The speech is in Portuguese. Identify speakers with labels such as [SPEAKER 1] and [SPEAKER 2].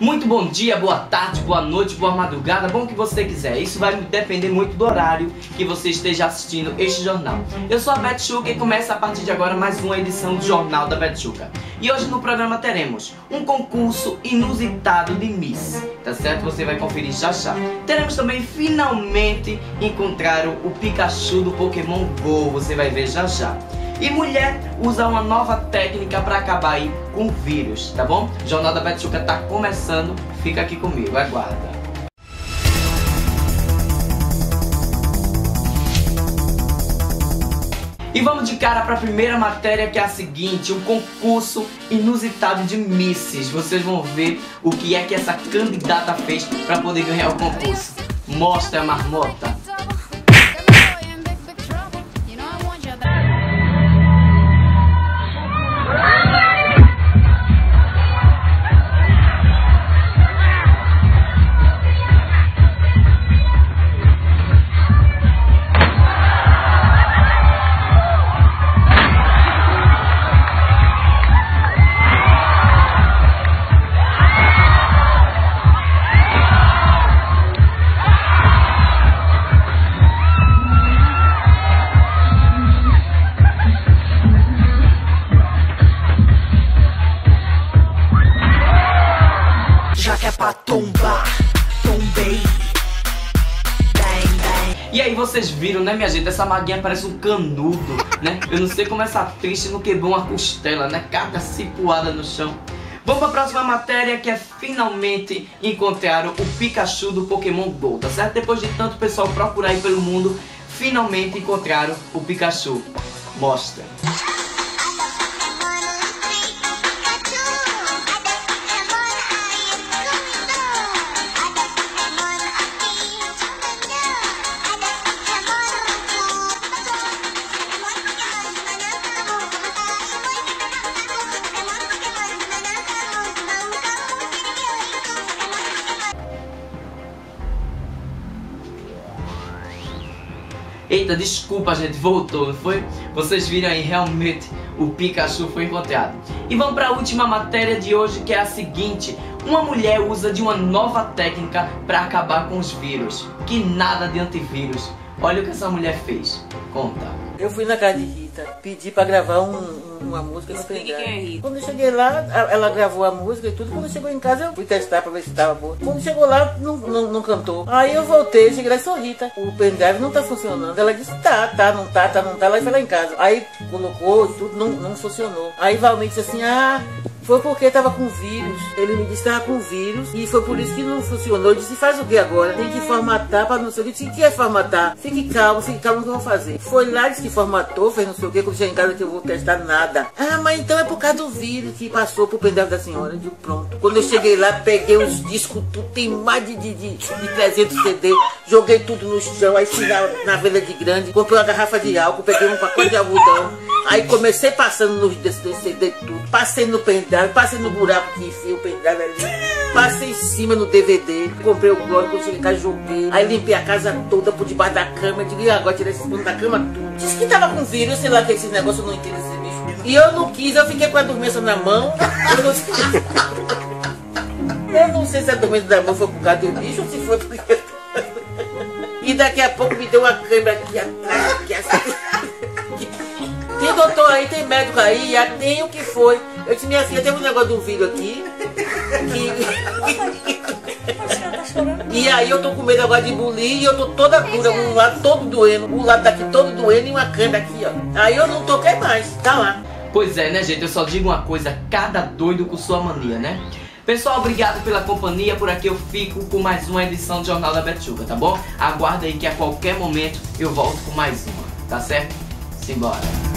[SPEAKER 1] Muito bom dia, boa tarde, boa noite, boa madrugada, bom que você quiser. Isso vai depender muito do horário que você esteja assistindo este jornal. Eu sou a Beth Chuca e começa a partir de agora mais uma edição do Jornal da Beth Chuca. E hoje no programa teremos um concurso inusitado de Miss, tá certo? Você vai conferir já já. Teremos também finalmente encontraram o Pikachu do Pokémon GO, você vai ver já já. E mulher usa uma nova técnica para acabar aí com vírus, tá bom? O Jornal da Betchuca tá começando, fica aqui comigo, aguarda. E vamos de cara para a primeira matéria que é a seguinte, um concurso inusitado de misses. Vocês vão ver o que é que essa candidata fez para poder ganhar o concurso. Mostra a marmota. Vocês viram, né minha gente, essa maguinha parece um canudo, né? Eu não sei como essa triste não quebrou uma costela, né? Cada cipuada no chão. Vamos para a próxima matéria que é finalmente encontraram o Pikachu do Pokémon GO, tá certo? Depois de tanto pessoal procurar aí pelo mundo, finalmente encontraram o Pikachu. Mostra. Eita, desculpa gente, voltou, não foi? Vocês viram aí, realmente o Pikachu foi encontrado. E vamos para a última matéria de hoje que é a seguinte. Uma mulher usa de uma nova técnica para acabar com os vírus. Que nada de antivírus. Olha o que essa mulher fez. Conta.
[SPEAKER 2] Eu fui na casa de Rita, pedi para gravar um, uma música no
[SPEAKER 3] pendrive. Quem é Rita?
[SPEAKER 2] Quando eu cheguei lá, ela gravou a música e tudo. Quando chegou em casa, eu fui testar para ver se estava boa. Quando chegou lá, não, não, não, cantou. Aí eu voltei, cheguei lá e sou Rita. O pendrive não tá funcionando. Ela disse, tá, tá, não tá, tá, não tá. Ela foi lá em casa. Aí colocou e tudo, não, não funcionou. Aí Valmente disse assim, ah, foi porque estava com vírus. Ele me disse que estava com vírus e foi por isso que não funcionou. Eu disse, faz o que agora? Tem que formatar para não sei o que. Disse, o que é formatar? Fique calmo, fique calmo que eu vou fazer. Foi lá, disse que formatou, fez não sei o que. Quando chegar em casa que eu vou testar nada. Ah, mas então é por causa do vírus que passou pro pendrive da senhora. Eu digo, pronto. Quando eu cheguei lá, peguei os discos, tudo, tem mais de, de, de, de 300 CD. Joguei tudo no chão, aí fui na, na venda de grande, comprei uma garrafa de álcool, peguei um pacote de algodão. Aí comecei passando nos desse CD tudo. Passei no pendrive, passei no buraco que enfia o pendrive ali. Passei em cima no DVD. Comprei o Glória, quando cheguei joguei. Aí limpei a casa toda por debaixo da cama. Digo, agora tirei esse pano da cama tudo. Disse que tava com vírus, sei lá que esse negócio, eu não entendo esse bicho. E eu não quis, eu fiquei com a dormência na mão. Eu não sei, eu não sei se a dormência da mão foi por causa do bicho ou se foi porque. E daqui a pouco me deu uma câmera aqui atrás, aqui assim. Tem doutor aí, tem médico aí, já tem o que foi. Eu disse, minha filha, tem um negócio do vídeo aqui. Que... e aí eu tô com medo agora de bulir e eu tô toda dura, um lado todo doendo, o lado daqui todo doendo e uma câmera aqui, ó. Aí eu não toquei mais, tá lá.
[SPEAKER 1] Pois é, né, gente? Eu só digo uma coisa, cada doido com sua mania, né? Pessoal, obrigado pela companhia. Por aqui eu fico com mais uma edição do Jornal da Betchuga, tá bom? Aguarda aí que a qualquer momento eu volto com mais uma, tá certo? Simbora!